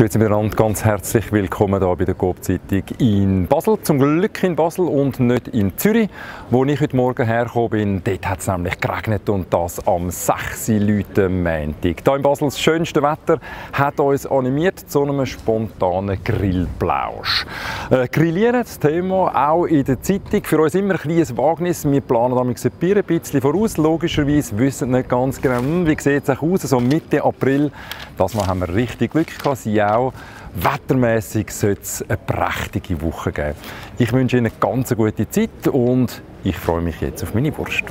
Grüezi miteinander, ganz herzlich willkommen hier bei der Coop-Zeitung in Basel. Zum Glück in Basel und nicht in Zürich, wo ich heute Morgen hergekommen bin. Dort hat es nämlich geregnet und das am 6. Leuten Montag. Hier in Basel das schönste Wetter hat uns animiert zu einem spontanen Grillplausch. Äh, grillieren, das Thema auch in der Zeitung. Für uns immer ein kleines Wagnis. Wir planen damit ein Bier ein bisschen voraus. Logischerweise wissen nicht ganz genau, wie sieht es aus, so Mitte April. Das Mal haben wir richtig Glück gehabt auch. Wettermäßig soll es eine prächtige Woche geben. Ich wünsche Ihnen eine ganz gute Zeit und ich freue mich jetzt auf meine Wurst.